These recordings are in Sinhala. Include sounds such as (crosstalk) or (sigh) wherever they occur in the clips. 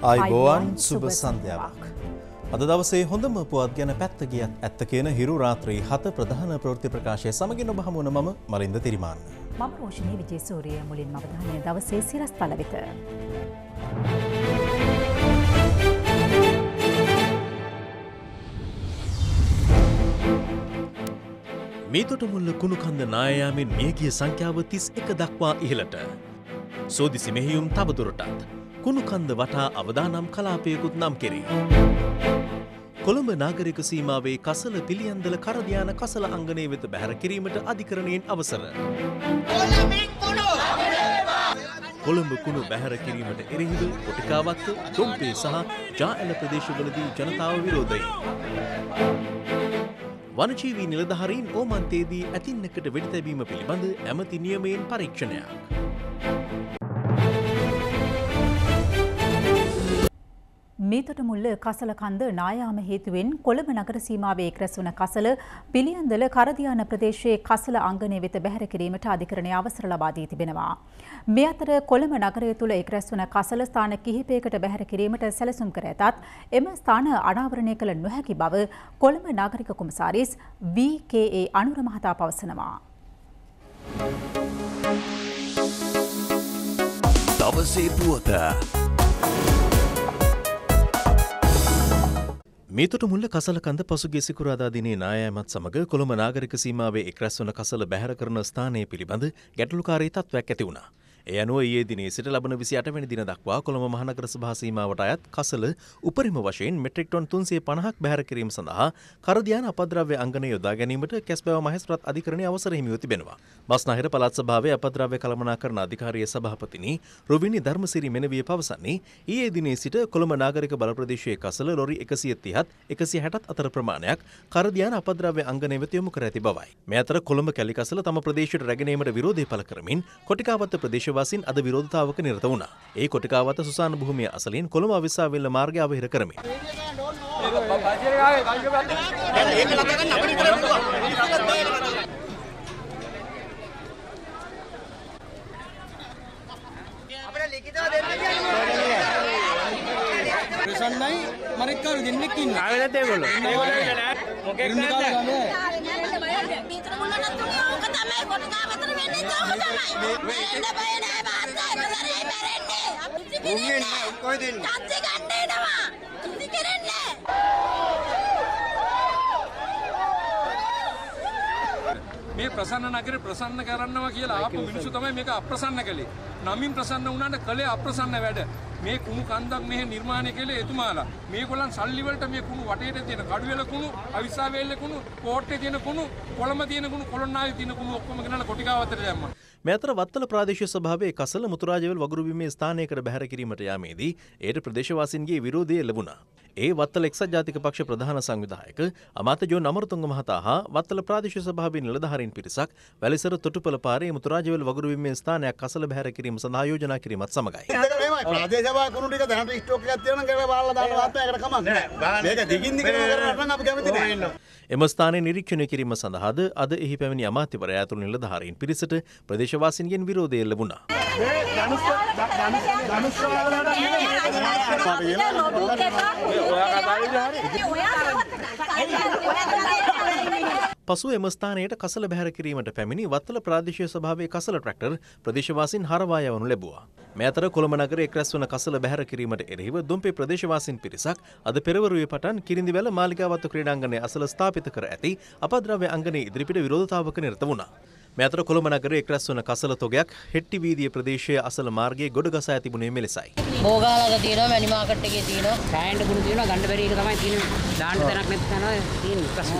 අයිබෝවන් සුබ සන්ධ්‍යාවක්. අද දවසේ හොඳම පුවත් ගැන පැත්ත ගියත් ඇත්ත කියන හිරු රාත්‍රී හත ප්‍රධාන ප්‍රෘති ප්‍රකාශය සමගින් ඔබ හමුවන මම මලින්ද තිරිමාන්න. මම රෝෂණී විජේසූරිය මුලින් අවධානය දවසේ සිරස් පල වෙත. මීතොට මුල්ල කුණුකන්ද නායයාමෙන් මියගිය සංඛ්‍යාව තිස් එක දක්වා ඉහළට. සෝදිසි මෙහියුම් තවදුරටත්. කුණුකන්ද වටා අවදානම් කලාපයකුත් නම් කෙරේ. කොළඹ නාගරික සීමාවේ කසල පිළියන්දල කරධ්‍යාන කසල අංගනය වෙත බැහැර කිරීමට අධිකරණයෙන් අවසර. කොළඹ කුණු බැහැර කිරීමට එරෙහිව කොටිකාවත්ත ටොම්පේ සහ ජාඇල ප්‍රදේශවලදී ජනතාව විරෝධයි. වනජීවී නිලධහරින් ඕමන්තේදී ඇතින්නකට වෙඩි තැබීම පිළිබඳ ඇමති නියමයෙන් පරීක්ෂණයක්. මීතොට මුල්ල කසලකන්ද නායාම හේතුවෙන් කොළඹ නගර සීමාවේ එක්රැස් වන කසල පිළියන්දල කරදියාන ප්‍රදේශයේ කසල අංගනය වෙත බැහැර කිරීමට අධිකරණය අවසර ලබා දී තිබෙනවා. මේ අතර කොළඹ නගරය තුළ එක්රැස් වන කසල ස්ථාන කිහිපයකට බැහැර කිරීමට සැලසුම් කර ඇතත් එම ස්ථාන අනාවරණය කළ නොහැකි බව කොළඹ නාගරික කොමසාරිස් VKA අනුර මහතා පවසනවා. දවසේ පුවත මේතුට මුල්ල කසලකඳ පසුගේ සිකුරාදා දිනේ නායමත් සමඟ කොළඹ නාගරික සීමාවේ එක්රැස් වන කසල බැහැර කරන ස්ථානය පිළිබඳ ගැටලුකාරී තත්වයක් ඇති වුණා. එය අනුව ඒ දිනේ සිට ලබන විසි අටවැනි දින දක්වා කොළඹ මහනගර සභාසීමාවට අයත් කසල උපරිම වශයෙන් මෙට්‍රික් ටොන් තුන්සේ පණහක් බැහැර කිරීම සඳහා කරධ්‍යාන අපද්‍රව්‍ය අංගන යොදා ගැනීමට කැස්බැව මහස්ත්‍රත් අධිකරණය අවසර හිමිව තිබෙනවා. බස්නාහිර පළාත් සභාවේ අපද්‍රව්‍ය කළමනාකරණ අධිකාරිය සභාපතිනි රුවිනි ධර්මසිරි මෙනවිය පවසන්නේ ඊයේ දිනේ සිට කොළඹ නාගරික බල ප්‍රදේශයේ කසල ලොරි එකසිය තිහත් එකසිය හැටත් අතර ප්‍රමාණයක් කරධ්‍යාන අපද්‍රව්‍ය අංගනය වෙත යොමු කර ඇති බවයි. මේ අතර කොළඹ කැලිකසල තම ප්‍රදේශයට රැගෙනීමට විරෝධය පළ කරමින් කොටිකාවත්ත ප්‍රදේශ ප්‍රදේශවාසීන් අද විරෝධතාවක නිරත වුණා. ඒ කොටිකාවත සුසාන භූමිය අසලින් කොළඹ අවිස්සාවෙල්ල මාර්ගය අවහිර කරමින්. ප්‍රසන්නයි මරෙක්කරු දෙන්නෙක් ඉන්න. ආවෙලත් ඒගොල්ලෝ. ඒගොල්ලෝ නෑ. මොකෙක් නෑ. මීතර මුල්ලට තුනේ ඕක තමයි කොටකාවතර වෙන්නේ ඒක තමයි. වෙන්න බය නෑ බාස්සා එක සැරේ මැරෙන්නේ. අපි උන්නේ කොහෙද ඉන්නේ? චන්දි ගන්න එනවා. ඉති කරන්නේ. මේ ප්‍රසන්න නගරේ ප්‍රසන්න කරන්නවා කියලා ආපු මිනිස්සු තමයි මේක අප්‍රසන්න කළේ. නමින් ප්‍රසන්න වුණාට කළේ අප්‍රසන්න වැඩ. මේ කුණු කන්දක් මෙහෙ නිර්මාණය කළේ එතුමාලා. මේගොල්ලන් සල්ලි වලට මේ කුණු වටේට තියෙන කඩුවෙල කුණු, අවිස්සාවේල්ල කුණු, කෝට්ටේ තියෙන කුණු, කොළඹ තියෙන කුණු, කොළොන්නාවේ තියෙන කුණු ඔක්කොම ගෙනල්ලා කොටිකාවතට දැම්මා. මේ අතර වත්තල ප්‍රාදේශීය සභාවේ කසල මුතුරාජවල් වගුරුබිමේ ස්ථානයකට බැහැර කිරීමට යාමේදී එයට ප්‍රදේශවාසීන්ගේ විරෝධය ලැබුණා. ඒ වත්තල එක්සත් ජාතික පක්ෂ ප්‍රධාන සංවිධායක අමාත්‍ය ජෝන් අමරතුංග මහතා හා වත්තල ප්‍රාදේශීය සභාවේ නිලධාරීන් පිරිසක් වැලිසර තොටුපළ පාරේ මුතුරාජවල් වගුරුබිමේ ස්ථානයක් කසල බැහැර කිරීම සඳහා යෝජනා කිරීමත් සමගයි. ප්‍රදේශ සභා කුණු ටික දැනට ස්ටෝක් එකක් තියෙනවා කියලා බලලා දාන්න වාර්තායකට කමක් නෑ. මේක දිගින් දිගටම කරන්න නම් අපි කැමති නෑ. එම ස්ථානය නිරීක්ෂණය කිරීම සඳහාද අද එහි පැමිණි අමාත්‍යවරයා ඇතුළු නිලධාරීන් පිරිසට ප්‍රදේශවාසීන්ගෙන් විරෝධය ලැබුණා. පසු එම ස්ථානයට කසල බැහැර කිරීමට පැමිණි වත්තල ප්‍රාදේශීය සභාවේ කසල ට්‍රැක්ටර් ප්‍රදේශවාසීන් හරවා යවනු ලැබුවා. මේ අතර කොළඹ නගරයේ එක්රැස් වන කසල බැහැර කිරීමට එරෙහිව දුම්පේ ප්‍රදේශවාසීන් පිරිසක් අද පෙරවරුවේ පටන් කිරිඳිවැල මාලිගාවත්තු ක්‍රීඩාංගණය අසල ස්ථාපිත කර ඇති අපද්‍රව්‍ය අංගනයේ ඉදිරිපිට විරෝධතාවක නිරත වුණා. මේ අතර කොළඹ නගරයේ එක්රැස් වන කසල තොගයක් හෙට්ටි වීදිය ප්‍රදේශයේ අසල මාර්ගයේ ගොඩ ගසා තිබුණේ මෙලෙසයි. බෝගාලක තියෙනවා මැනි මාකට් එකේ තියෙනවා කෑන්ඩ කුණු තියෙනවා ගන්න බැරි එක තමයි තියෙන්නේ දාන්න තැනක් නැති තැන තියෙන ප්‍රශ්න.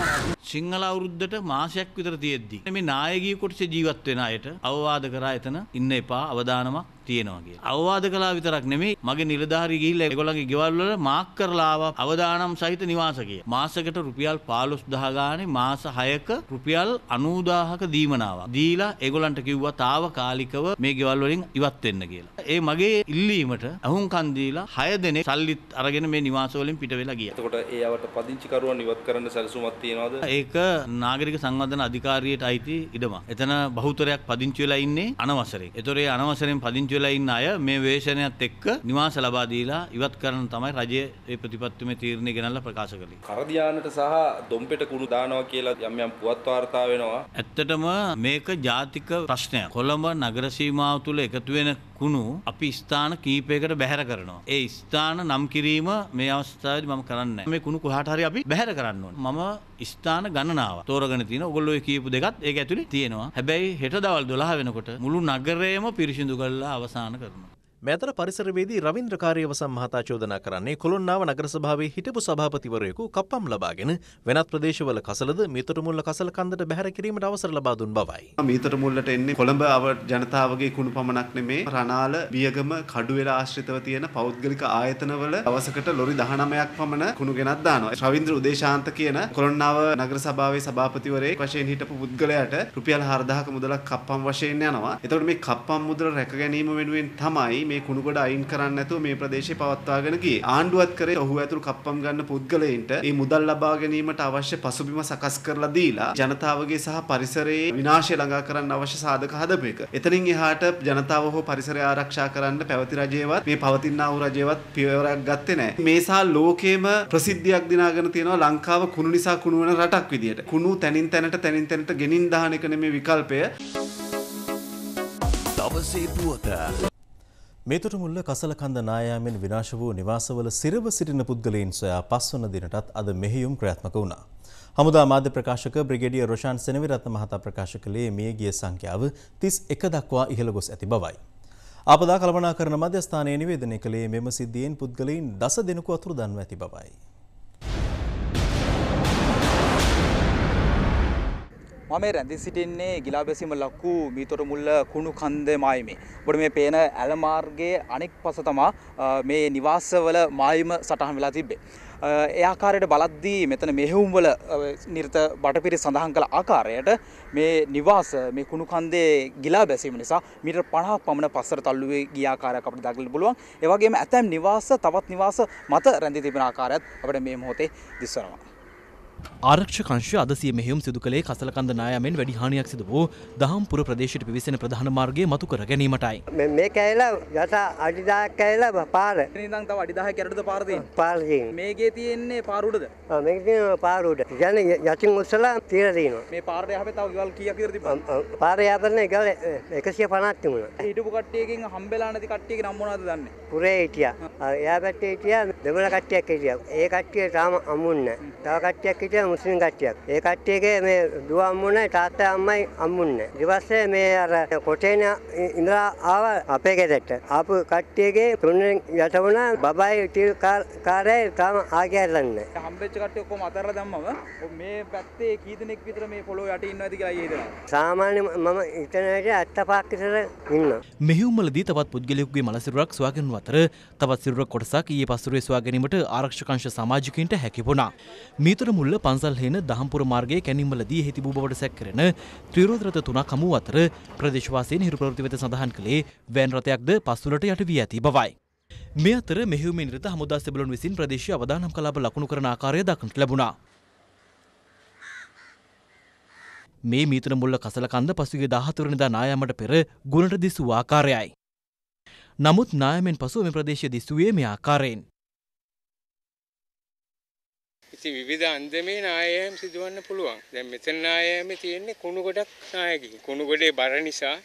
සිංහල අවුරුද්දට මාසයක් විතර තියෙද්දි මේ නායකී කොටසේ ජීවත් වෙන අයට අවවාද කරා එතන ඉන්න එපා අවදානමක් තියෙනවා කියලා. අවවාද කළා විතරක් නෙමෙයි මගේ නිලධාරී ගිහිල්ලා ඒගොල්ලන්ගේ ගෙවල් වල මාක් කරලා ආවා අවදානම් සහිත නිවාසකය. මාසයකට රුපියල් 15000 ගානේ මාස 6ක රුපියල් 90000ක දීමනාවක්. දීලා ඒගොල්ලන්ට කිව්වා తాවකාලිකව මේ ගෙවල් වලින් ඉවත් වෙන්න කියලා. ඒ මගේ ඉල්ලීමට අහුන් කන්දීලා හය දෙනෙක් සල්ලිත් අරගෙන මේ නිවාසවලින් පිට වෙලා ගිය. එතකොට ඒ අවට පදිංචිකරුවන් ඉවත් කරන්න සැලසුමක් තියෙනවද? ඒක නාගරික සංවර්ධන අධිකාරියට අයිති ඉඩම. එතන බහුතරයක් පදිංචි වෙලා ඉන්නේ අනවසරේ. ඒතොරේ අනවසරෙන් පදිංචි වෙලා ඉන්න අය මේ වේශනයත් එක්ක නිවාස ලබා දීලා ඉවත් කරන්න තමයි රජය ඒ ප්‍රතිපත්තිමේ තීරණය ගෙනල්ලා ප්‍රකාශ කළේ. කරදියානට සහ දොම්පෙට කුණු දානවා කියලා යම් යම් පුවත් වාර්තා වෙනවා. ඇත්තටම මේක ජාතික ප්‍රශ්නයක්. කොළඹ නගර සීමාව තුළ එකතු වෙන කුණු අපි ස්ථාන කීපයකට බැහැර කරනවා. ඒ ස්ථාන නම් කිරීම මේ අවස්ථාවේදී මම කරන්නේ නැහැ. මේ කුණු කොහාට හරි අපි බැහැර කරන්න ඕනේ. මම ස්ථාන ගණනාව තෝරගෙන තියෙන ඔයගොල්ලෝ ඔය කියපු දෙකත් ඒක ඇතුලේ තියෙනවා. හැබැයි හෙට දවල් 12 වෙනකොට මුළු නගරයම පිරිසිදු කරලා අවසන් කරනවා. මෙතර පරිසරවේදී රවින්ද්‍ර කාර්යවසම් මහතා චෝදනා කරන්නේ කොළොන්නාව නගර සභාවේ හිටපු සභාපතිවරයෙකු කප්පම් ලබාගෙන වෙනත් ප්‍රදේශවල කසලද මිතුරුමුල්ල කසල කන්දට බැහැර කිරීමට අවසර ලබා දුන් බවයි. මීතර මුල්ලට එන්නේ කොළඹ අව ජනතාවගේ කුණු පමණක් නෙමේ රනාල බියගම කඩුවෙලා ආශ්‍රිතව තියෙන පෞද්ගලික ආයතනවල දවසකට ලොරි 19ක් පමණ කුණු ගෙනත් දානවා. රවින්ද්‍ර උදේශාන්ත කියන කොළොන්නාව නගර සභාවේ සභාපතිවරයෙක් වශයෙන් හිටපු පුද්ගලයාට රුපියල් 4000ක මුදලක් කප්පම් වශයෙන් යනවා. එතකොට මේ කප්පම් මුදල රැක ගැනීම වෙනුවෙන් තමයි මේ කුණුගොඩ අයින් කරන්න නැතුව මේ ප්‍රදේශය පවත්වාගෙන ගියේ. ආණ්ඩුවත් කරේ ඔහු ඇතුළු කප්පම් ගන්න පුද්ගලයින්ට මේ මුදල් ලබා ගැනීමට අවශ්‍ය පසුබිම සකස් කරලා දීලා ජනතාවගේ සහ පරිසරයේ විනාශය ළඟා කරන්න අවශ්‍ය සාධක හදපු එක. එතනින් එහාට ජනතාව හෝ පරිසරය ආරක්ෂා කරන්න පැවති රජයවත් මේ පවතිනා වූ රජයවත් පියවරක් ගත්තේ නැහැ. මේ සහ ලෝකේම ප්‍රසිද්ධියක් දිනාගෙන තියෙනවා ලංකාව කුණු නිසා කුණු වෙන රටක් විදියට. කුණු තැනින් තැනට තැනින් තැනට ගෙනින් දාන එක නෙමේ විකල්පය. දවසේ පුවත මේතුටමුල්ල කසලකන්ද නායාමෙන් විනාශ වූ නිවාසවල සිරව සිටින පුද්ගලයින් සොයා පස්වන දිනටත් අද මෙහෙයුම් ක්‍රියාත්මක වුණා. හමුදා මාධ්‍ය ප්‍රකාශක බ්‍රිගේඩියර් රොෂාන් සෙනවිරත්න මහතා ප්‍රකාශ කළේ මියගිය සංඛ්‍යාව 31 දක්වා ඉහළ ගොස් ඇති බවයි. ආපදා කළමනාකරණ මධ්‍යස්ථානයේ නිවේදනය කළේ මෙම සිද්ධියෙන් පුද්ගලයින් දස දෙනෙකු අතුරුදන්ව ඇති බවයි. මම රැඳි සිටින්නේ ගිලා බැසීම ලක්කු මීතොට මුල්ල කුණු කන්ද මායමේ. ඔබට මේ පේන ඇල මාර්ගයේ අනෙක් පස තමා මේ නිවාසවල මායිම සටහන් වෙලා තිබ්බේ. ඒ ආකාරයට බලද්දී මෙතන මෙහෙවුම් වල නිර්ත බටපිරි සඳහන් කළ ආකාරයට මේ නිවාස මේ කුණු කන්දේ ගිලා බැසීම නිසා මීටර් 50ක් පමණ පස්සට තල්ලුවේ ගිය ආකාරයක් අපිට දකින්න පුළුවන්. ඒ වගේම ඇතැම් නිවාස තවත් නිවාස මත රැඳී තිබෙන ආකාරයත් අපිට මේ මොහොතේ දිස්වනවා. ආරක්ෂ කංශය අදසිය මෙහෙයුම් සිදු කළේ කසලකන්ද නායමෙන් වැඩි හානියක් සිදු වූ දහම්පුර ප්‍රදේශයට පිවිසෙන ප්‍රධාන මාර්ගයේ මතු කර ගැනීමටයි. මේ කැයිලා යට අඩිදායක් කැයිලා පාර. ඉතින් තව අඩි 10ක් යටට පාර තියෙනවා. පාර තියෙනවා. මේකේ තියෙන්නේ පාර උඩද? ආ මේක තියෙනවා පාර උඩ. කියන්නේ යටින් උස්සලා තියලා තියෙනවා. මේ පාරට යහපේ තව ගෙවල් කීයක් විතර තිබ්බද? පාර යහපේ ගෙවල් 150ක් තිබුණා. හිටපු කට්ටියකින් හම්බෙලා නැති කට්ටියගේ නම් මොනවද දන්නේ? පුරේ හිටියා. එයා පැත්තේ හිටියා දෙමළ කට්ටියක් හිටියා. ඒ කට්ටිය තාම අමුන්නේ නැහැ. තව කට්ටියක් හිටියා මුස්ලිම් කට්ටියක්. ඒ කට්ටියගේ මේ දුව අම්මුනේ තාත්තා අම්මයි අම්මුන්නේ. ඊට පස්සේ මේ අර කොටේන ඉඳලා ආව අපේ ගෙදරට. ආපු කට්ටියගේ තුන්වෙනි යට වුණා බබයි ටිල් කාර්යය තාම ආගයල්ලන්නේ. හම්බෙච්ච කට්ටිය ඔක්කොම අතරලා දැම්මම මේ පැත්තේ කී දෙනෙක් විතර මේ පොළොව යට ඉන්නවද කියලා අයියේ හිතනවා. සාමාන්‍ය මම ඉතනට 75ක් විතර ඉන්නවා. මෙහිවුම්වලදී තවත් පුද්ගලයෙකුගේ මල සිරුරක් සොයාගැනුණු අතර තවත් සිරුරක් කොටසක් ඊයේ පස්වරුවේ සොයා ගැනීමට ආරක්ෂක අංශ සමාජිකයින්ට හැකි වුණා. මීතර මුල්ල පන්සල් හේන දහම්පුර මාර්ගයේ කැණීම්වලදී හේති බූ බවට සැක කරන ත්‍රිරෝද රථ තුනක් හමු අතර ප්‍රදේශවාසීන් හිරු ප්‍රවෘත්ති වෙත සඳහන් කළේ වෑන් රථයක්ද පස්වලට යට වී ඇති බවයි. මේ අතර මෙහෙයුමේ නිරත හමුදා සෙබළුන් විසින් ප්‍රදේශීය අවදානම් කලාප ලකුණු කරන ආකාරය දක්නට ලැබුණා. මේ මීතර මුල්ල කසලකන්ද පසුගේ දාහතුරනිදා නායාමට පෙර ගුණට දිසූ ආකාරයයි. නමුත් නායමෙන් පසුව මේ ප්‍රදේශය දිස්සුවේ මේ ආකාරයෙන්. ඉතින් විවිධ අන්දමේ නායෑම් සිදුවන්න පුළුවන්. දැන් මෙතන නායෑමේ තියෙන්නේ කුණු ගොඩක් නායකකින්. කුණු ගොඩේ බර නිසා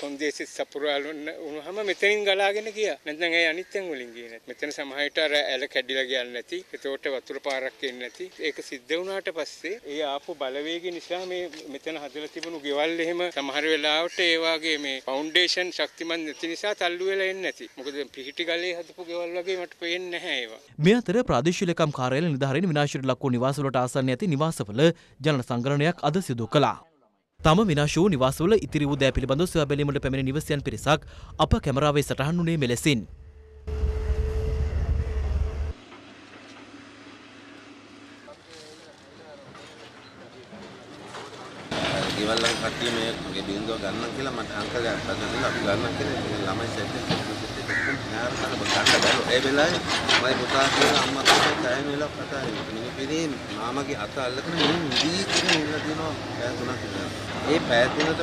කොන්දේසි සපුරාල වුණාම මෙතනින් ගලාගෙන ගියා. නැත්නම් ඒ අනිත් තැන් වලින් ගියේ නැත්. මෙතන සමහරට අර ඇල කැඩිලා ගියල් නැති. ඒතකොට වතුර පාරක් එන්නේ නැති. ඒක සිද්ධ වුණාට පස්සේ ඒ ආපු බලවේගය නිසා මේ මෙතන හදලා තිබුණු ගෙවල් එහෙම සමහර වෙලාවට ඒ වාගේ මේ ෆවුන්ඩේෂන් ශක්තිමත් නැති නිසා තල්ලු වෙලා එන්නේ නැති. මොකද පිහිටි ගලේ හදපු ගෙවල් වගේ මට පේන්නේ නැහැ ඒවා. මේ අතර ප්‍රාදේශීය ලේකම් කාර්යාලය නිලධාරීන් විනාශයට ලක් වූ නිවාසවලට ආසන්න ඇති නිවාසවල ජන සංග්‍රහණයක් අද සිදු කළා. තම විනාශ වූ නිවාසවල ඉතිරි වූ දෑ පිළිබඳව සොයා බැලීමට පැමිණි නිවසයන් පිරිසක් අප කැමරාවේ සටහන් වුණේ මෙලෙසින්. ගෙවල් වල කට්ටිය මේ මගේ බින්දුව ගන්න කියලා මට අංකලයා හදලා අපි ගන්න කියලා මේ ළමයි සෙට් එක නාරකට ගන්න බැලුවා. ඒ වෙලාවේ මගේ පුතා කියලා අම්මා තාත්තා කෑම වෙලා කතා කරනවා. මිනි පිරින් මාමගේ අත අල්ලගෙන මිනි නිදි කියලා ඉන්න තියෙනවා පැය තුනක් විතර. ඒ පැය තුනට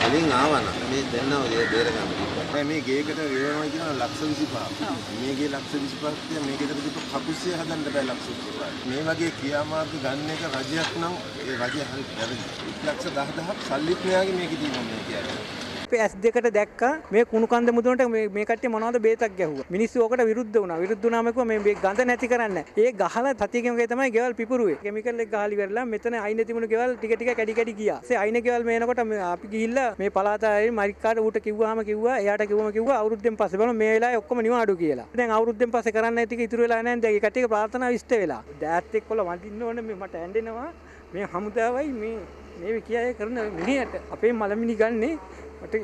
කලින් ආවනම් මේ දෙන්නව බේර ගන්න කිව්වා. මේ ගේකට ගෙවනවා කියන ලක්ෂ 25. මේ ගේ ලක්ෂ 25ක් කියන මේ ගෙදර දීප කපුසිය හදන්න බෑ ලක්ෂ 25. මේ වගේ ක්‍රියාමාර්ග ගන්න එක රජයක් නම් ඒ රජය හරි වැරදි. ලක්ෂ 10000ක් සල්ලිත් මෙයාගේ මේකේ තියෙනවා මේ කියන්නේ. අපේ ඇස් දෙකට දැක්කා මේ කුණු කන්ද මුදුනට මේ මේ කට්ටිය මොනවද බේතක් ගැහුවා. මිනිස්සු ඕකට විරුද්ධ වුණා. විරුද්ධ වුණාම කිව්වා මේ මේ ගඳ නැති කරන්න. ඒ ගහලා සතියකම ගේ තමයි ගෙවල් පිපුරුවේ. කෙමිකල් එක ගහලි වෙරලා මෙතන අයිනේ තිබුණු ගෙවල් ටික ටික කැඩි කැඩි ගියා. ඒ අයිනේ ගෙවල් මේනකොට අපි ගිහිල්ලා මේ පළාත අය මරික්කාට ඌට කිව්වාම කිව්වා එයාට කිව්වම කිව්වා අවුරුද්දෙන් පස්සේ බලමු මේ වෙලාවේ ඔක්කොම නිවාඩු කියලා. දැන් අවුරුද්දෙන් පස්සේ කරන්න ටික ඉතුරු වෙලා නැහැ. දැන් ඒ කට්ටියක ප්‍රාර්ථනා ඉෂ්ට වෙලා. දෑත් එක්කල වඳින්න ඕනේ මේ මට ඇඬෙනවා. මේ හමුදාවයි මේ මේ කියාය කරන මිනිහට අපේ මලමිනි ගන්නේ මට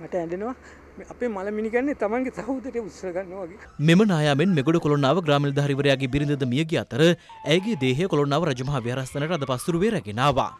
මට ඇඳෙනවා අපේ මල මිනිගන්නේ තමන්ගේ සහෝදරය උත්සර ගන්නවා වගේ. මෙම නායාමෙන් මෙගොඩ කොළොන්නාව ග්‍රාමිල් ධාරිවරයාගේ බිරිඳද මිය ගිය අතර ඇයගේ දේහය කොළොන්නාව රජමහා විහාරස්ථානයට අද පස්තුරුවේ රැගෙන ආවා.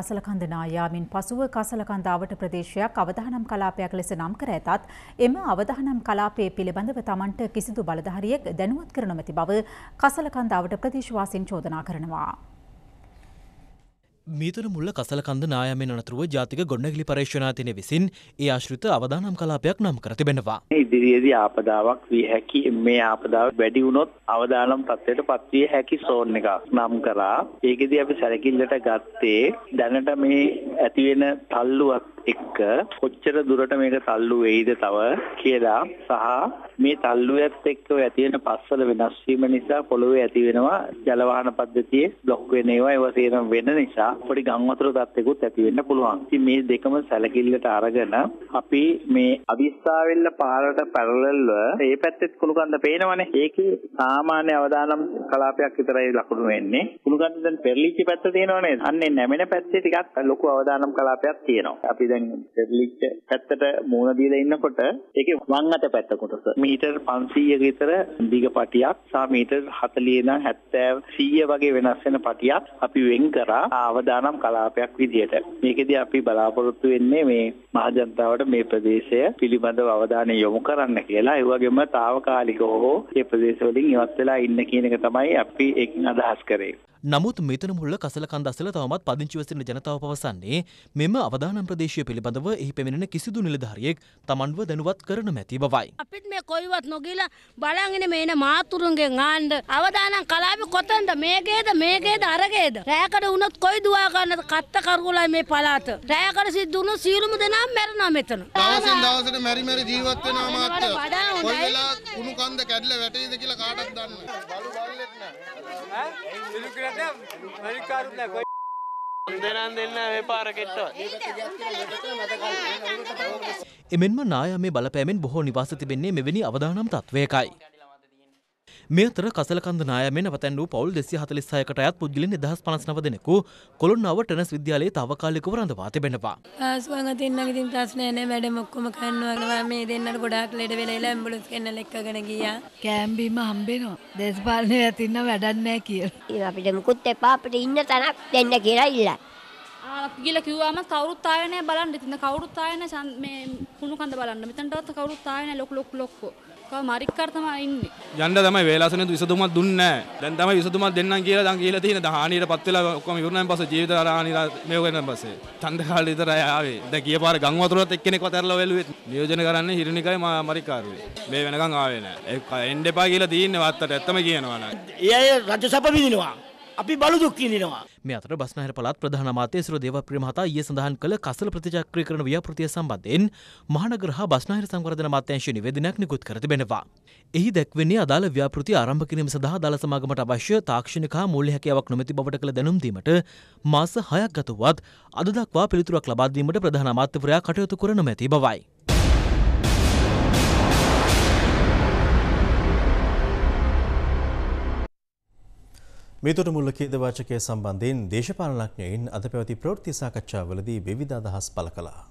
කසලකන්ද නායාමින් පසුව කසලකන්දාවට ප්‍රදේශයක් අවධානම් කලාපයක් ලෙස නම් කර ඇතත් එම අවධානම් කලාපයේ පිළිබඳව තමන්ට කිසිදු බලධාරියෙක් දැනුවත් කර නොමැති බව කසලකන්දාවට ප්‍රදේශවාසින් චෝදනා කරනවා. මීතර මුල්ල කසලකන්ද නායමෙන් අනතුරුව ජාතික ගොඩනැගිලි පර්යේෂණාතිනය විසින් ඒ ආශ්‍රිත අවදානම් කලාපයක් නම් කර තිබෙනවා. ඉදිරියේදී ආපදාවක් විය හැකි මේ ආපදාව වැඩි වුණොත් අවදානම් තත්ත්වයට පත්විය හැකි සෝන් එකක් නම් කරා. ඒකෙදී අපි සැලකිල්ලට ගත්තේ දැනට මේ ඇති වෙන තල්ලුවත් එක්ක කොච්චර දුරට මේක තල්ලු වෙයිද තව කියලා සහ මේ තල්ලුවත් එක්ක ඇති වෙන පස්වල වෙනස් වීම නිසා පොළොවේ ඇති වෙනවා ජල වහන පද්ධතියේ බ්ලොක් වෙන ඒවා ඒවා තේරෙන වෙන නිසා පොඩි ගම් වතුර තත්ත්වෙකුත් ඇති වෙන්න පුළුවන්. ඉතින් මේ දෙකම සැලකිල්ලට අරගෙන අපි මේ අවිස්සාවෙල්ල පාරට පැරලල්ව ඒ පැත්තෙත් කුණුකන්ද පේනවනේ. ඒකේ සාමාන්‍ය අවදානම් කලාපයක් විතරයි ලකුණු වෙන්නේ. කුණුකන්ද දැන් පෙරලිච්ච පැත්ත තියෙනවනේ. අන්නේ නැමෙන පැත්තේ ටිකක් ලොකු අවදානම් කලාපයක් තියෙනවා. අපි දැන් පෙරලිච්ච පැත්තට මූණ දීලා ඉන්නකොට ඒකේ වම් අත පැත්ත කොටස මීටර් 500 විතර දිග පටියක් සහ මීටර් 40 ඉඳන් 70 100 වගේ වෙනස් වෙන පටියක් අපි වෙන් කරා අවදානම් කලාපයක් විදියට. මේකෙදී අපි බලාපොරොත්තු වෙන්නේ මේ මහජනතාවට මේ ප්‍රදේශය පිළිබඳව අවධානය යොමු කරන්න කියලා. ඒ වගේම తాවකාලිකව හෝ මේ ප්‍රදේශවලින් ඉවත් වෙලා ඉන්න කියන එක තමයි අපි ඒකින් අදහස් කරේ. නමුත් මෙතන මුල්ල කසලකන්ද අසල තවමත් පදිංචිව සිටින ජනතාව පවසන්නේ මෙම අවදානම් ප්‍රදේශය පිළිබඳව එහි පැමිණෙන කිසිදු නිලධාරියෙක් තමන්ව දැනුවත් කර නොමැති බවයි. අපිත් මේ කොයිවත් නොගිලා බලංගෙන මේන මාතුරුන්ගෙන් ආණ්ඩ අවදානම් කලාපි කොතන්ද? මේකේද? මේකේද? අරගේද? රෑකට වුණොත් කොයි දුවා ගන්නද? කත්ත කරුලයි මේ පලාත රෑකට සිද්ධුණු සියලුම දෙනා මැරෙනවා මෙතන. දවසින් දවසට මෙරි මෙරි ජීවත් වෙනවා මාත්‍ය කොයි වෙලා කුණු කන්ද කැඩලා වැටෙයිද කියලා කාටවත් දන්නේ නැහැ. බලු බල්ලෙක් නැහැ දෙනන් දෙන්න මේ පාර කෙට්ටව. එමෙන්ම නායාමේ බලපෑමෙන් බොහෝ නිවාස තිබෙන්නේ මෙවැනි අවදානම් තත්වයකයි. මේ අතර කසලකන්ද නායමෙන් අවතැන් වූ පවුල් දෙසිය හතලිස් හයකට අයත් පුද්ගලින් එදහස් පනස් නව දෙනෙකු කොළොන්නාව ටනස් විද්‍යාලයේ තාවකාලිකව රඳවා තිබෙනවා. ආස්වාග තින්නක තින් ප්‍රශ්නය නෑ වැඩම ඔක්කොම කන්නවා මේ දෙන්නට ගොඩාක් ලෙඩ වෙලා ඇම්බුලන්ස් කෙන්න ලෙක්කගෙන ගියා. කෑම්බීම හම්බෙනවා. දේශපාලනය ඇතින්න වැඩක් නෑ කියලා. අපිට මුකුත් එපා අපිට ඉන්න තැනක් දෙන්න කියලා ඉල්ලයි. ගිල කිව්වම කවුරුත් ආවේ නැහැ බලන්න. ඉතින් කවුරුත් ආවේ නැහැ මේ කුණු කන්ද බලන්න. මෙතනටවත් කවුරුත් ආවේ නැහැ ලොකු ලොකු ලොක්කෝ. කව මරික්කාර තමයි ඉන්නේ. යන්න තමයි වේලාසනේ විසඳුමක් දුන්නේ නැහැ. දැන් තමයි විසඳුමක් දෙන්නම් කියලා දැන් කියලා තියෙන. දැන් හානියටපත් වෙලා ඔක්කොම ඉවරනන් පස්සේ ජීවිත හානිලා මේක වෙනන් පස්සේ. ඡන්ද කාලේ විතරයි ආවේ. දැන් ගිය පාර ගම් වතුරත් එක්කෙනෙක් වතරලා වැළුවේ. නියෝජනය කරන්නේ හිරිනිකයි මරික්කාරුවේ. මේ වෙනකන් ආවේ නැහැ. එන්න එපා කියලා තියෙන්නේ වත්තට ඇත්තම කියනවා නේද. ඒ අය රජසප විදිනවා. අපි බලු දුක් විඳිනවා. මේ අතර බස්නාහිර පළාත් ප්‍රධාන අමාත්‍ය සිරෝ දේවප්‍රිය මහතා ඊයේ සඳහන් කළ කසල ප්‍රතිචක්‍රීකරණ ව්‍යාපෘතිය සම්බන්ධයෙන් මහනගර හා බස්නාහිර සංවර්ධන අමාත්‍යාංශය නිවේදනයක් නිකුත් කර තිබෙනවා. එහි දැක්වෙන්නේ අදාළ ව්‍යාපෘතිය ආරම්භ කිරීම සඳහා දළ සමාගමට අවශ්‍ය තාක්ෂණික හා මූල්‍ය හැකියාවක් නොමැති බවට කළ දැනුම් දීමට මාස 6ක් ගත වුවත් අද දක්වා පිළිතුරක් ලබා දීමට ප්‍රධාන අමාත්‍යවරයා කටයුතු කර නොමැති බවයි. මේතොට මුල්ල කේදවාචකය සම්බන්ධයෙන් දේශපාලනඥයින් අද පැවති ප්‍රවෘත්ති සාකච්ඡාවලදී විවිධ අදහස් පළ කළා.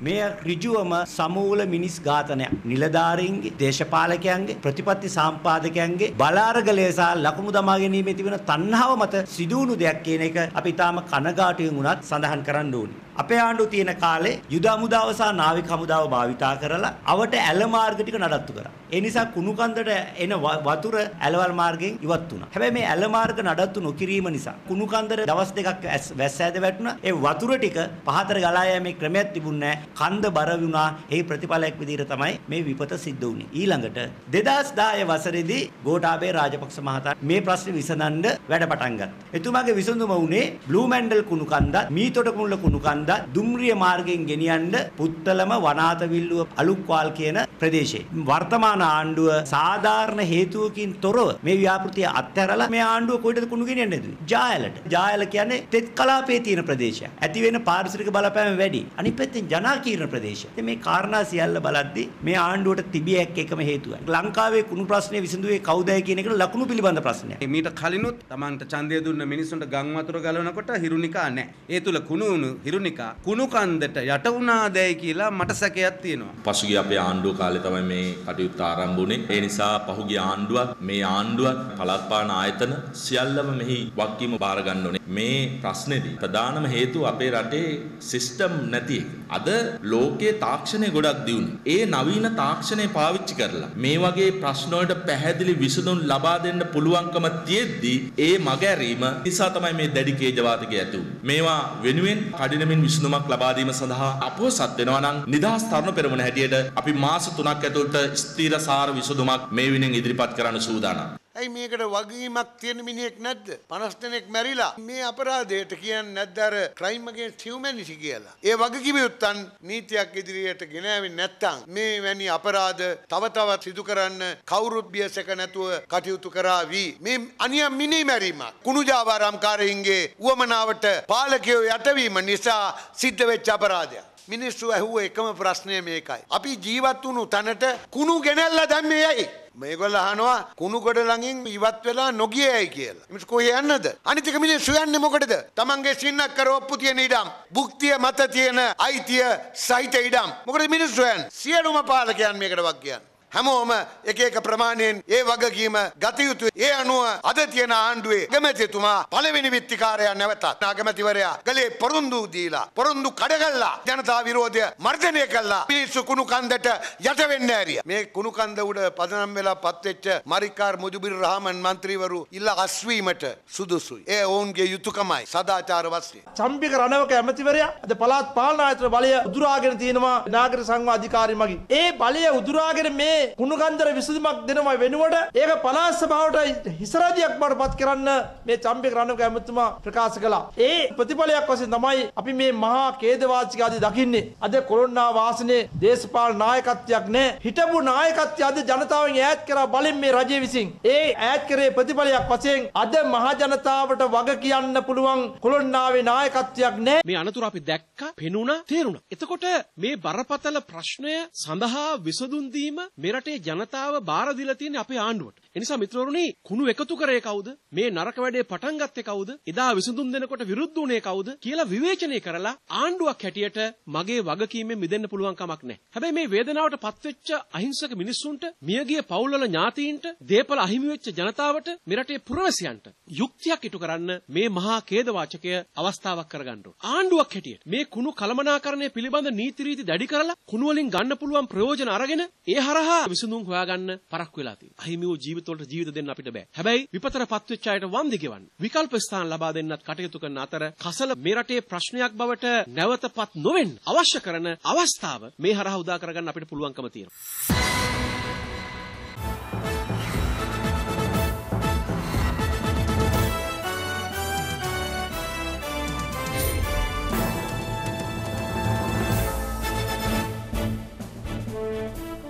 මෙය ඍජුවම සමූල මිනිස් ඝාතනයක්. නිලධාරීන්ගේ, දේශපාලකයන්ගේ, ප්‍රතිපත්ති සම්පාදකයන්ගේ බලාරගලය සහ ලකුණු දමා ගැනීමේ තිබෙන තණ්හාව මත සිදුවුණු දෙයක් කියන එක අපි තාම කනගාටුවෙන් වුණත් සඳහන් කරන්න ඕනේ. අපේ ආණ්ඩුව තියෙන කාලේ යුද හමුදාව සහ නාවික හමුදාව භාවිතා කරලා අවට ඇල මාර්ග ටික නඩත්තු කරා. ඒ නිසා කුණු කන්දට එන වතුර ඇලවල් මාර්ගයෙන් ඉවත් වුණා. හැබැයි මේ ඇල මාර්ග නඩත්තු නොකිරීම නිසා කුණු කන්දට දවස් දෙකක් වැස්ස ඇද වැටුණා. ඒ වතුර ටික පහතට ගලා යෑමේ ක්‍රමයක් තිබුණේ නැහැ. කන්ද බර වුණා. ඒ ප්‍රතිඵලයක් විදිහට තමයි මේ විපත සිද්ධ වුණේ. ඊළඟට 2010 වසරේදී ගෝඨාභය රාජපක්ෂ මහතා මේ ප්‍රශ්නේ විසඳන්න වැඩ පටන් ගත්තා. එතුමාගේ විසඳුම වුණේ බ්ලූ මැන්ඩල් කුණු කන්දත් මීතොට කුණුල කුණු කන්දත් දුම්රිය මාර්ගයෙන් ගෙනියන්න පුත්තලම වනාත විල්ලුව අලුක්වාල් කියන ප්‍රදේශයේ. වර්තමාන ආණ්ඩුව සාධාරණ හේතුවකින් තොරව මේ ව්‍යාපෘතිය අත්හැරලා මේ ආණ්ඩුව කොයිටද කුණු ගෙනියන්නේ නැතුව. ජායලට. ජායල කියන්නේ තෙත් කලාපයේ තියෙන ප්‍රදේශයක්. ඇති වෙන පාරිසරික බලපෑම වැඩි. අනිත් පැත්තෙන් ජනාකීර්ණ ප්‍රදේශය. මේ කාරණා සියල්ල බලද්දී මේ ආණ්ඩුවට තිබිය හැකි එකම හේතුවයි. ලංකාවේ කුණු ප්‍රශ්නේ විසඳුවේ කවුදයි කියන එක ලකුණු පිළිබඳ ප්‍රශ්නයක්. මීට කලිනුත් Tamanට ඡන්දය දුන්න මිනිස්සුන්ට ගම් වතුර ගලවනකොට හිරුනිකා නැහැ. ඒ තුල කුණු වුණු හිරුනිකා කුණු කන්දට යට වුණාදැයි කියලා මට සැකයක් තියෙනවා. පසුගිය අපේ ආණ්ඩුව කාලේ තමයි මේ කටයුත්ත ආරම්භ වුණේ. ඒ නිසා පහුගිය ආණ්ඩුවත් මේ ආණ්ඩුවත් පළාත් පාලන ආයතන සියල්ලම මෙහි වගකීම බාර ගන්න ඕනේ. මේ ප්‍රශ්නේදී ප්‍රධානම හේතුව අපේ රටේ සිස්ටම් නැති එක. අද ලෝකයේ තාක්ෂණය ගොඩක් දියුණු. ඒ නවීන තාක්ෂණය පාවිච්චි කරලා මේ වගේ ප්‍රශ්න වලට පැහැදිලි විසඳුම් ලබා දෙන්න පුළුවන්කම තියෙද්දි ඒ මගැරීම නිසා තමයි මේ දැඩි කේජවාතකය ඇති මේවා වෙනුවෙන් කඩිනමින් විසඳුමක් ලබා දීම සඳහා අපොහොසත් වෙනවා නම් නිදහස් තරුණ පෙරමුණ හැටියට අපි මාස 3ක් ඇතුළත ස්ථීරසාර විසඳුමක් මේ වෙනුවෙන් ඉදිරිපත් කරන්න සූදානම්. ඇයි මේකට වගීමක් තියෙන මිනිහෙක් නැද්ද? 50 දෙනෙක් මැරිලා. මේ අපරාධයට කියන්නේ නැද්ද අර ක්‍රයිම් against humanity කියලා. ඒ වගකීම යුත්තන් නීතියක් ඉදිරියට ගෙනාවේ නැත්තම් මේ වැනි අපරාධ තව තවත් සිදු කරන්න කවුරුත් බියසක නැතුව කටයුතු කරાવી. මේ අනියම් මිනි මැරීමක්. කුණුජාවාරම්කාරයින්ගේ උවමනාවට පාලකයෝ යටවීම නිසා සිද්ධ වෙච්ච අපරාධයක්. මිනිස්සු ඇහුව එකම ප්‍රශ්නය මේකයි. අපි ජීවත් වුණු තැනට කුණු ගෙනල්ලා දැම්මේ ඇයි? මේගොල්ල අහනවා කුණු ගොඩ ළඟින් ඉවත් වෙලා නොගියයි කියලා. මිනිස් කොහේ යන්නද? අනිත් එක මිනිස්සු යන්නේ මොකටද? Tamange සින්නක් කර ඔප්පු තියෙන ඉඩම්, භුක්තිය මත තියෙන අයිතිය සහිත ඉඩම්. මොකටද මිනිස්සු යන්නේ? සියලුම පාලකයන් මේකට වක් කියන්නේ. හැමෝම එක එක ප්‍රමාණයෙන් ඒ වගකීම ගත යුතු ඒ අනුව අද තියෙන ආණ්ඩුවේ අගමැතිතුමා පළවෙනි විත්තිකාරයා නැවතත් අගමැතිවරයා ගලේ පොරොන්දු දීලා පොරොන්දු කඩගල්ලා ජනතා විරෝධය මර්ධනය කළා. මිනිස්සු කුණු කන්දට යට වෙන්න ඇරිය. මේ කුණු කන්ද උඩ පදනම් වෙලා පත්වෙච්ච මරිකාර් මුජුබිර් රහමන් මන්ත්‍රීවරු ඉල්ල අස්වීමට සුදුසුයි. ඒ ඔවුන්ගේ යුතුයකමයි සදාචාර වශයෙන්. චම්පික රණවක ඇමතිවරයා අද පළාත් පාලන ආයතන බලය උදුරාගෙන තියෙනවා නාගරික සංඝ අධිකාරී මගින්. ඒ බලය උදුරාගෙන මේ කුණුකන්දර විසඳුමක් දෙනවා වෙනුවට ඒක පළාත් සභාවට හිසරදියක් බවට පත් කරන්න මේ චම්පික රණවක ඇමතුමා ප්‍රකාශ කළා. ඒ ප්‍රතිඵලයක් වශයෙන් තමයි අපි මේ මහා ඛේදවාචික ආදී දකින්නේ. අද කොරෝනා වාසනේ දේශපාලන නායකත්වයක් නැහැ. හිටපු නායකත්වය අද ජනතාවෙන් ඈත් කරා බලෙන් මේ රජය විසින්. ඒ ඈත් කරේ ප්‍රතිඵලයක් වශයෙන් අද මහ ජනතාවට වග කියන්න පුළුවන් කොළොන්නාවේ නායකත්වයක් නැහැ. මේ අනතුර අපි දැක්කා, පෙනුණා, තේරුණා. එතකොට මේ බරපතල ප්‍රශ්නය සඳහා විසඳුම් දීම මේ රටේ ජනතාව බාර දීලා තියෙන්නේ අපේ ආණ්ඩුවට. ඒ නිසා මිත්‍රවරුනි කුණු එකතු කරේ කවුද? මේ නරක වැඩේ පටන් ගත්තේ කවුද? එදා විසඳුම් දෙනකොට විරුද්ධ වුණේ කවුද? කියලා විවේචනය කරලා ආණ්ඩුවක් හැටියට මගේ වගකීමෙන් මිදෙන්න පුළුවන් කමක් නැහැ. හැබැයි මේ වේදනාවට පත්වෙච්ච අහිංසක මිනිස්සුන්ට, මියගිය පවුල්වල ඥාතීන්ට, දේපල අහිමි වෙච්ච ජනතාවට, මේ රටේ පුරවැසියන්ට යුක්තියක් ඉටු කරන්න මේ මහා ඛේදවාචකය අවස්ථාවක් කරගන්න ඕන. ආණ්ඩුවක් හැටියට මේ කුණු කළමනාකරණය පිළිබඳ නීති රීති දැඩි කරලා කුණු වලින් ගන්න පුළුවන් ප්‍රයෝජන අරගෙන ඒ හරහා විසඳුම් හොයාගන්න පරක් වෙලා තියෙනවා. අහිමි වූ ජීවිතවලට ජීවිත දෙන්න අපිට බෑ. හැබැයි විපතරපත් වෙච්ච අයට වන්දි ගෙවන්න. විකල්ප ස්ථාන ලබා දෙන්නත් කටයුතු කරන අතර කසල මේ රටේ ප්‍රශ්නයක් බවට නැවතපත් නොවෙන්න අවශ්‍ය කරන අවස්ථාව මේ හරහා උදා කරගන්න අපිට පුළුවන්කම තියෙනවා.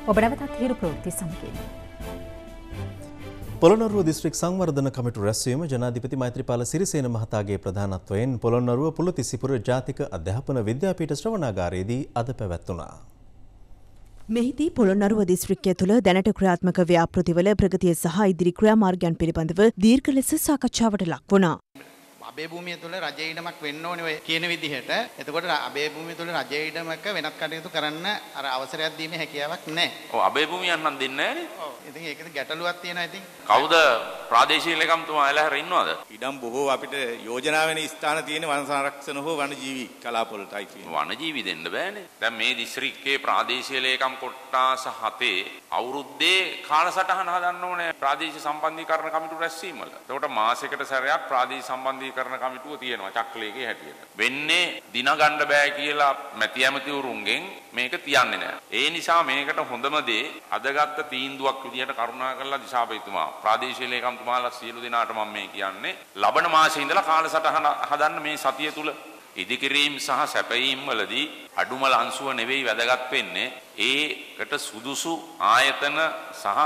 ඔබ නැවතත් හිරු ප්‍රවෘත්ති සමගින් පොළොන්නරුව දිස්ත්‍රික් සංවර්ධන කමිටු රැස්වීම ජනාධිපති මෛත්‍රීපාල සිරිසේන මහතාගේ ප්‍රධානත්වයෙන් පොළොන්නරුව පුලතිසිපුර ජාතික අධ්‍යාපන විද්‍යාපීඨ ශ්‍රවණාගාරයේදී අද පැවැත්වුණා. මෙහිදී පොළොන්නරුව දිස්ත්‍රික්කය තුළ දැනට ක්‍රියාත්මක ව්‍යාපෘතිවල ප්‍රගතිය සහ ඉදිරි ක්‍රියාමාර්ගයන් පිළිබඳව දීර්ඝ ලෙස සාකච්ඡාවට ලක් වුණා. අබේ භූමිය තුළ රජ ඉඩමක් වෙන්න ඕනේ ඔය කියන විදිහට. එතකොට අබේ භූමිය තුළ රජ ඉඩමක වෙනත් කටයුතු කරන්න අර අවසරයක් දීමේ හැකියාවක් නැහැ. ඔව් අබේ භූමියක් නම් දෙන්නේ. ඔව්. ඉතින් ඒකද ගැටලුවක් තියෙනවා ඉතින්. කවුද ප්‍රාදේශීය ලේකම්තුමා එලා හැර ඉන්නවද? ඉඩම් බොහෝ අපිට යෝජනා වෙන ස්ථාන තියෙන වන සංරක්ෂණ හෝ වනජීවි කලාපවලටයි තියෙන්නේ. වනජීවි දෙන්න බෑනේ. දැන් මේ දිස්ත්‍රික්කයේ ප්‍රාදේශීය ලේකම් කොට්ටාස 7 අවුරුද්දේ කාලසටහන හදන්න ඕනේ ප්‍රාදේශීය සම්බන්ධීකරණ කමිටු රැස්වීම වල. එතකොට මාසයකට සැරයක් ප්‍රාදේශීය සම්බන්ධීකරණ කමිටුව තියෙනවා චක්‍රලේකේ හැටියට. වෙන්නේ දින ගන්න බෑ කියලා මැති ඇමතිවරුන්ගෙන් මේක තියන්නේ නෑ. ඒ නිසා මේකට හොඳම දේ අදගත්ත තීන්දුවක් විදිහට කරුණා කරලා දිශාපතිතුමා ප්‍රාදේශීය ලේකම්තුමාලා සියලු දෙනාට මම මේ කියන්නේ ලබන මාසයේ ඉඳලා කාලසටහන හදන්න මේ සතිය තුල ඉදිකිරීම් සහ සැපයීම් වලදී අඩුම ලන්සුව නෙවෙයි වැදගත් වෙන්නේ ඒකට සුදුසු ආයතන සහ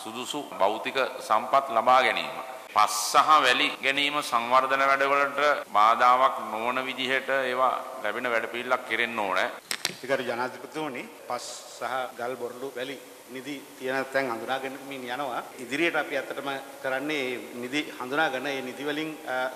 සුදුසු භෞතික සම්පත් ලබා ගැනීම. පස් සහ වැලි ගැනීම සංවර්ධන වැඩවලට බාධාවක් නොවන විදිහට ඒවා ලැබෙන වැඩපිළිවෙලක් කෙරෙන්න ඕනේ. ඒකට ජනාධිපතිතුමනි පස් සහ ගල් බොරළු වැලි නිදි තියෙන තැන් හඳුනාගෙන මින් යනවා. ඉදිරියට අපි අත්තටම කරන්නේ නිදි හඳුනාගෙන ඒ නිදි වලින්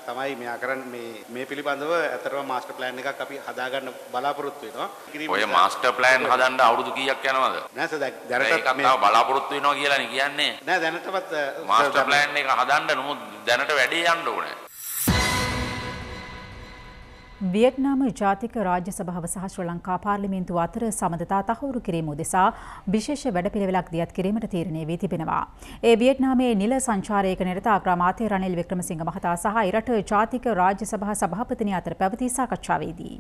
තමයි මෙයා කරන්නේ මේ මේ පිළිබඳව අතරම මාස්ටර් ප්ලෑන් එකක් අපි හදාගන්න බලාපොරොත්තු වෙනවා. ඔය මාස්ටර් ප්ලෑන් හදන්න අවුරුදු කීයක් යනවද? නෑ සර් දැනට ඒකත් තව බලාපොරොත්තු වෙනවා කියලානේ කියන්නේ. නෑ දැනටවත් මාස්ටර් ප්ලෑන් එක හදන්න නමුත් දැනට වැඩේ යන්න ඕනේ. වියට්නාම ජාතික රාජ්‍ය සභාව සහ ශ්‍ර ලංකා පාර්ලිමේන්තුව අතර සමඳතා තහවුරු කිරීම උදෙසා විශේෂ වැඩපිළිවෙලක් දියත් කිරීමට තීරණය වී තිබෙනවා. ඒ වියට්නාමයේ නිල සංචාරයක නිරත අග්‍රාමාත්‍ය රනිල් වික්‍රමසිංහ මහතා සහ ඉරට ජාතික රාජ්‍ය සභා සභාපතිනිය අතර පැවති සාකච්ඡාවේදී.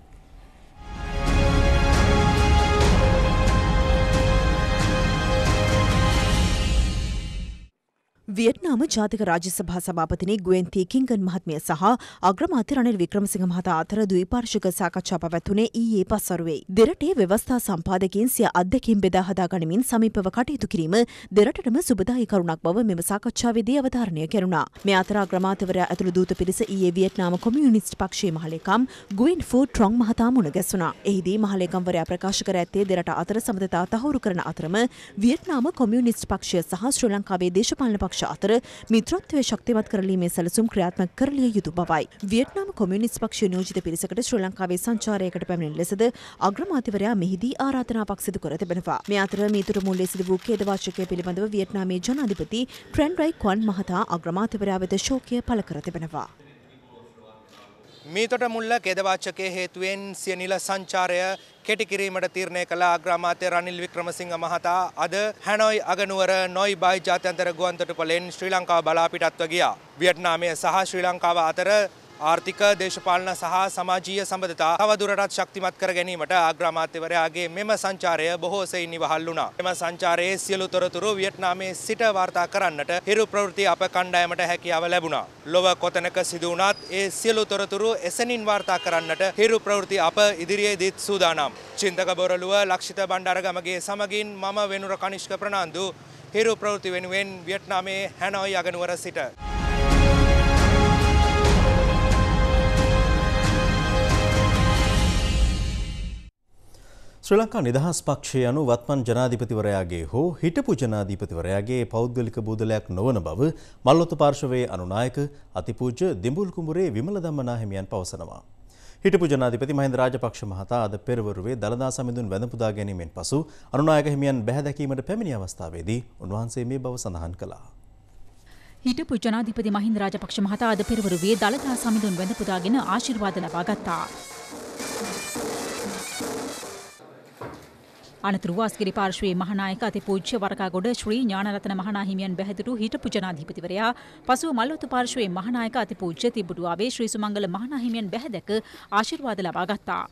වියට්නාම ජාතික රාජ්‍ය සභා සභාපතිනි ගුවෙන්ති කිංගන් මහත්මිය සහ අග්‍රමාත්‍ය රනිල් වික්‍රමසිංහ මහතා අතර ද්විපාර්ශ්වික සාකච්ඡා පැවැත්වුණේ ඊයේ පස්වරුවේ. දෙරටේ ව්‍යවස්ථා සම්පාදකයන් සිය අත්දැකීම් බෙදා හදා ගනිමින් සමීපව කටයුතු කිරීම දෙරටටම සුබදායි කරුණක් බව මෙම සාකච්ඡාවේදී අවධාරණය කෙරුණා. මේ අතර අග්‍රමාත්‍යවරයා ඇතුළු දූත පිරිස ඊයේ වියට්නාම කොමියුනිස්ට් පක්ෂයේ මහලේකම් ගුවෙන් ෆූ ට්‍රොං මහතා මුණ ගැසුණා. එහිදී මහලේකම්වරයා ප්‍රකාශ කර ඇත්තේ දෙරට අතර සමඳතා තහවුරු කරන අතරම වියට්නාම කොමියුනිස්ට් පක්ෂය සහ ශ්‍රී ලංකාවේ දේශපාලන පක්ෂ අතර මිත්‍රත්වය ශක්තිමත් කරලීමේ සැලසුම් ක්‍රියාත්මක කරලිය යුතු බවයි. වියට්නාම කොමියුනිස්ට් පක්ෂ නියෝජිත පිරිසකට ශ්‍රී ලංකාවේ සංචාරයකට පැමිණෙන ලෙසද අග්‍රමාත්‍යවරයා මෙහිදී ආරාධනාවක් සිදු කර තිබෙනවා. මේ අතර මීතුර මුල්ලේ සිදු වූ ඛේදවාචකය පිළිබඳව වියට්නාමේ ජනාධිපති ට්‍රෙන් රයි ක්වන් මහතා අග්‍රමාත්‍යවරයා වෙත ශෝකය පළ කර තිබෙනවා. මීතොට මුල්ල කෙදවාචකය හේතුවෙන් සිය නිල සංචාරය කෙටි කිරීමට තීරණය කළ අග්‍රාමාත්‍ය රනිල් වික්‍රමසිංහ මහතා අද හැනොයි අගනුවර නොයි බයි ජාත්‍යන්තර ගුවන්තොටුපළෙන් ශ්‍රී ලංකාව බලාපිටත්ව ගියා. වියට්නාමය සහ ශ්‍රී ලංකාව අතර ආර්ථික දේශපාලන සහ සමාජීය සම්බන්ධතා තවදුරටත් ශක්තිමත් කර ගැනීමට අග්‍රාමාත්‍යවරයාගේ මෙම සංචාරය බොහෝ සෙයින් ඉවහල් වුණා. එම සංචාරයේ සියලු තොරතුරු වියට්නාමයේ සිට වාර්තා කරන්නට හිරු ප්‍රවෘත්ති අප කණ්ඩායමට හැකියාව ලැබුණා. ලොව කොතැනක සිදු වුණත් ඒ සියලු තොරතුරු එසැනින් වාර්තා කරන්නට හිරු ප්‍රවෘත්ති අප ඉදිරියේදීත් සූදානම්. චින්තක බොරළුව ලක්ෂිත බණ්ඩාරගමගේ සමගින් මම වෙනුර කනිෂ්ක ප්‍රනාන්දු හිරු ප්‍රවෘත්ති වෙනුවෙන් වියට්නාමයේ හැනොයි අගනුවර සිට. ශ්‍රී ලංකා නිදහස් පක්ෂය යනු වත්මන් ජනාධිපතිවරයාගේ හෝ හිටපු ජනාධිපතිවරයාගේ පෞද්ගලික බූදලයක් නොවන බව මල්ලොත්තු පාර්ශවයේ අනුනායක අතිපූජ්‍ය දිඹුල් කුඹුරේ විමල ධම්මනා හිමියන් පවසනවා. හිටපු ජනාධිපති මහින්ද රාජපක්ෂ මහතා අද පෙරවරුවේ දළදා සමිඳුන් වැඳපුදා ගැනීමෙන් පසු අනුනායක හිමියන් බැහැ දැකීමට පැමිණි අවස්ථාවේදී උන්වහන්සේ මේ බව සඳහන් කළා. හිටපු ජනාධිපති මහින්ද රාජපක්ෂ මහතා අද පෙරවරුවේ දළදා සමිඳුන් වැඳපුදාගෙන ආශිර්වාද ලබා ගත්තා. අනතුරු වාස්ගිරි පාර්ශ්වයේ මහනායක අතිපූජ්‍ය වරකාගොඩ ශ්‍රී ඥානරත්න මහනාහිමියන් බැහැදුරු හිටපු ජනාධිපතිවරයා පසුව මල්වතු පාර්ශ්වයේ මහනායක අතිපූජ්‍ය තිබුඩුවාවේ ශ්‍රී සුමංගල මහනාහිමියන් බැහැදැක ආශිර්වාද ලබා ගත්තා.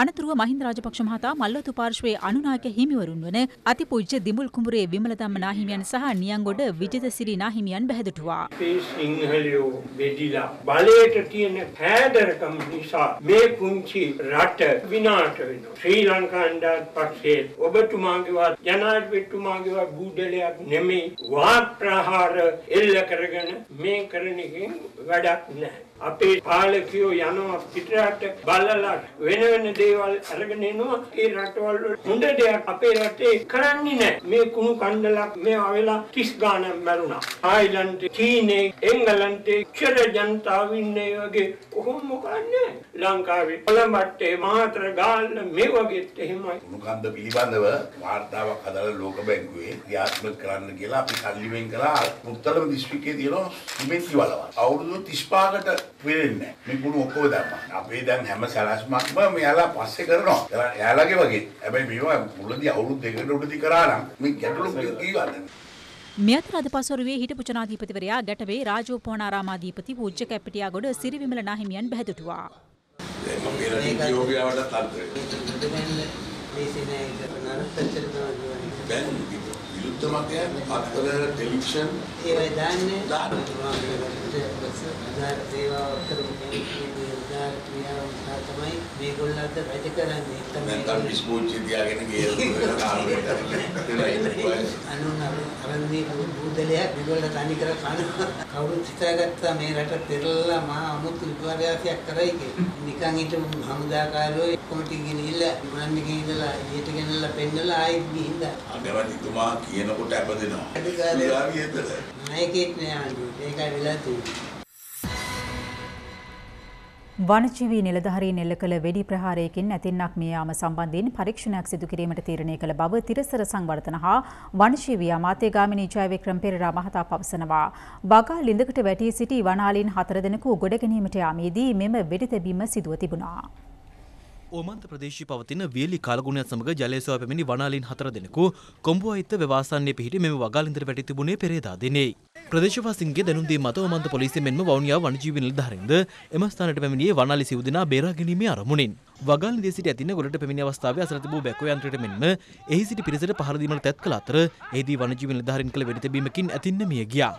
අනතුරුව මහින්ද රාජපක්ෂ මහතා මල්ලොතු පාර්ශ්වයේ අනුනායක හිමිවරුන් වන අතිපූජ්‍ය දිමුල් කුඹුරේ විමලදම්ම නාහිමියන් සහ නියංගොඩ විජිතසිරි නාහිමියන් බැහැදුටුවා. අපේ සිංහලයෝ බෙදිලා බලයට තියෙන පෑදරකම නිසා මේ පුංචි රට විනාශ වෙනවා. ශ්‍රී ලංකාන්ඩාත් පක්ෂයේ ඔබතුමාගේවත් ජනාධිපතිතුමාගේවත් බූදලයක් නෙමෙයි වාක් ප්‍රහාර එල්ල කරගෙන මේ කරන එකෙන් වැඩක් නැහැ. අපේ පාලකයෝ යනවා පිටරට බලලා වෙන වෙන දේවල් අරගෙන එනවා. ඒ රටවල් වල හොඳ දෙයක් අපේ රටේ කරන්නේ නැහැ. මේ කුණු කණ්ඩලක් මේ ආවෙලා 30 ගානක් මැරුණා. තායිලන්තේ චීනේ එංගලන්තේ චර ජනතාව ඉන්නේ වගේ කොහොම මොකන්නේ? ලංකාවේ කොළඹට මාතර ගාල්ල මේ වගේත් එහෙමයි. උණුකන්ද පිළිබඳව වාර්තාවක් හදලා ලෝක බැංකුවේ ක්‍රියාත්මක කරන්න කියලා අපි සල්ලි වෙන් කළා පුත්තලම දිස්ත්‍රික්කයේ තියෙන සිමෙන්ති වලවල් අවුරුදු 35කට වෙන්නේ මේ කුණු ඔක්කොම දැම්මා. අපේ දැන් හැම සැලැස්මක්ම මෙයාලා පස්සේ කරනවා. එයාලගේ වගේ. හැබැයි මේවා මුලදී අවුරුදු දෙකකට උඩදී කරා නම් මේ ගැටලු කීවද? මේ අතර අද පසුරුවේ හිටපු ජනාධිපතිවරයා ගැටවේ රාජෝපෝනාරාමාධිපති පූජ්‍ය කැප්පිටියාගොඩ සිරිවිමල නාහිමියන් බැහැදුටුවා. විරුද්ධ මතයන් අත්වල ටෙලිවිෂන්? ඒවයි දාන්නේ. උදාර සේවාව කරපු කෙනෙක් උදාර ක්‍රියාව නිසා තමයි මේගොල්ලන්ට රජ කරන්නේ. නැත්නම් විස්කෝච්චි තියාගෙන ගියලා කාර්යයට (laughs) අනුන් අරන්නේ බුදලයක් මේගොල්ලෝ තනි කර කන කවුරුත් හිතාගත්තා මේ රට පෙරලලා මහා අමුතු විපර්යාසයක් කරයි කියලා. නිකන් හිටපු හමුදාකාරයෝ කොමිටි ගෙනිහිල්ලා විමානෙකින් ඉඳලා ඊට ගෙනල්ලා පෙන්නලා ආයෙත් ගිහින්දා. අගමැතිතුමා කියනකොට අපදිනවා අධිකාරිය නායකයෙක් නෑ ආණ්ඩුවේ. ඒකයි වෙලා තියෙන්නේ වනජීවී නිලධාරීන් එල්ල කළ වෙඩි ප්‍රහාරයකින් ඇතින්නක් මිය යාම සම්බන්ධයෙන් පරීක්ෂණයක් සිදු කිරීමට තීරණය කළ බව තිරසර සංවර්ධන හා වනජීවී අමාත්‍ය ගාමිණී ජයවික්‍රම පෙරේරා මහතා පවසනවා. වගා ලිඳකට වැටී සිටි වනාලීන් හතර දෙනෙකු ගොඩ ගැනීමට යාමේදී මෙම වෙඩි තැබීම සිදුව තිබුණා. ඕමන්ත ප්‍රදේශී පවතින වියලි කාලගුණයක් සමග ජලය සොයා පැමිණි වනාලීන් හතර දෙනෙකු කොම්බුවයිත්ත ව්‍යවසානයේ පිහිටි මෙම වගාලින්දර වැටි තිබුණේ පෙරේදා දිනේ. ප්‍රදේශවාසීන්ගේ දැනුම් දීම මත ඕමන්ත පොලිසිය මෙන්ම වවුනියා වනජීවි නිලධාරීන්ද එම ස්ථානයට පැමිණියේ වනාලි සිව් දෙනා බේරා ගැනීමේ අරමුණින්. වගාලින්දේ සිට ඇතින ගොඩට පැමිණි අවස්ථාවේ අසල තිබූ බැකෝ යන්ත්‍රයට මෙන්ම එහි සිටි පිරිසට පහර දීමට තැත් කළ අතර එහිදී වනජීවි නිලධාරීන් කළ වෙඩි තැබීමකින් ඇතින්න මිය ගියා.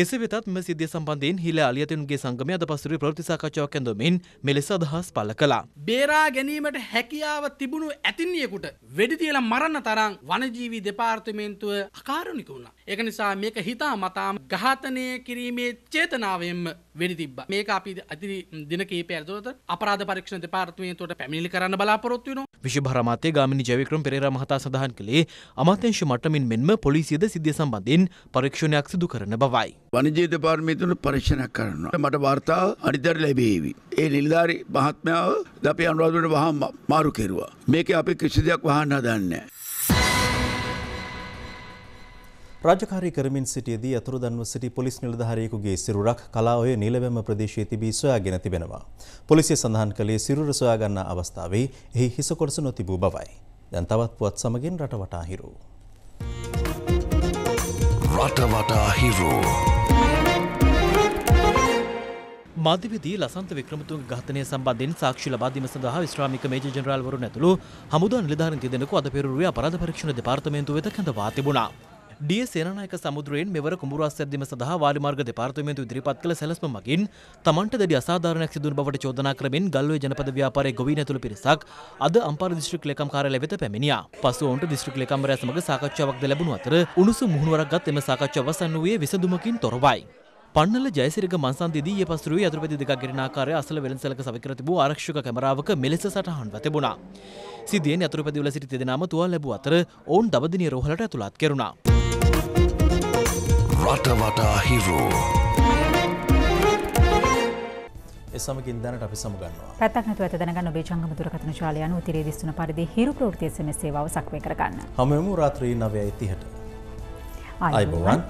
කෙසේ වෙතත් මෙම සිද්ධිය සම්බන්ධයෙන් හිල අලියතුන්ගේ සංගමය අද පසුරුවේ ප්‍රවෘත්ති සාකච්ඡාවක් ඇන්දොමින් මෙලෙස අදහස් පළ කළා. බේරා ගැනීමට හැකියාව තිබුණු ඇතින්නියෙකුට වෙඩි තියලා මරන්න තරම් වනජීවී දෙපාර්තමේන්තුව අකාරුණික වුණා. ඒක නිසා මේක හිතා මතාම ඝාතනය කිරීමේ චේතනාවෙන්ම වෙඩි තිබ්බා. මේක අපි අති දින කිහිපය ඇතුළත අපරාධ පරීක්ෂණ දෙපාර්තමේන්තුවට පැමිණිලි කරන්න බලාපොරොත්තු වෙනවා. විශේෂ භාර අමාත්‍ය ගාමිණී ජයවික්‍රම පෙරේරා මහතා සඳහන් කළේ අමාත්‍යංශ මට්ටමින් මෙන්ම පොලිසියද සිද්ධිය සම්බන්ධයෙන් පරීක්ෂණයක් සිදු කරන බවයි. වනජී දෙපාර්තමේන්තුවට පරීක්ෂණයක් කරනවා. මට වාර්තාව අනිතර ලැබේවි. ඒ නිලධාරි මහත්මයාව අපි අනුරාධපුරට වහා මාරු කෙරුවා. මේකේ අපි කිසි දෙයක් වහන්න හදන්නේ රාජකාරී කරමින් සිටියේදී අතුරුදන්ව සිටි පොලිස් නිලධාරියෙකුගේ සිරුරක් කලාඔය නිලවැම ප්‍රදේශයේ තිබී සොයාගෙන තිබෙනවා. පොලිසිය සඳහන් කළේ සිරුර සොයාගන්නා අවස්ථාවේ එහි හිස කොටස නොතිබූ බවයි. දැන් තවත් පුවත් සමගින් රටවටා හිරු. රටවටා හිරු. මාධ්‍යවේදී ලසන්ත වික්‍රමතුංග ඝාතනය සම්බන්ධයෙන් සාක්ෂි ලබා දීම සඳහා විශ්‍රාමික මේජර් ජෙනරාල්වරුන් ඇතුළු හමුදා නිලධාරීන් තිදෙනෙකු අද පෙරරුවේ අපරාධ පරීක්ෂණ දෙපාර්තමේන්තුව වෙත කැඳවා තිබුණා. ඩිය සේනානායක සමුද්‍රයෙන් මෙවර කුඹුරස් සැද්දීම සඳහා වාරිමාර්ග දෙපාර්තමේන්තුව ඉදිරිපත් කළ සැලැස්ම මගින් තමන්ට දැඩි අසාධාරණයක් සිදුවන බවට චෝදනා කරමින් ගල්ඔය ජනපද ව්‍යාපාරයේ ගොවීන් ඇතුළු පිරිසක් අද අම්පාර දිස්ත්‍රික් ලේකම් කාර්යාලය වෙත පැමිණියා. පසුව ඔවුන්ට දිස්ත්‍රික් ලේකම්වරයා සමග සාකච්ඡාවක්ද ලැබුණු අතර උණුසුම් මුහුණුවරක් ගත් එම සාකච්ඡාව අවසන් වූයේ විසඳුමකින් තොරවයි. පන්නල ජයසිරික මන්සන්තිදී ඒ පසුරුවේ යතුරුපැදි දෙකක් ගෙනෙන ආකාරය අසල වෙළඳසැලක සවිකර තිබූ ආරක්ෂක කැමරාවක මෙලෙස සටහන්ව තිබුණා. සිද්ධියෙන් යතුරුපැදි වල සිටි දෙදෙනාම තුවාල ලැබූ අතර ඔවුන් දවදිනිය රෝහලට ඇතුළත් කෙරුණා. රටවටා හිරු. එසමගින් දැනට අපි සමුගන්නවා. පැත්තක් නැතුව ඇත දැනගන්න ඔබේ ජංගම දුරකථන ජාලය අනුව තිරේ දිස්තුන පරිදි හිරු ප්‍රවෘත්ති SMS සේවාව සක්‍රිය කරගන්න. හමුවෙමු රාත්‍රී 9:30ට. ආයුබෝවන්.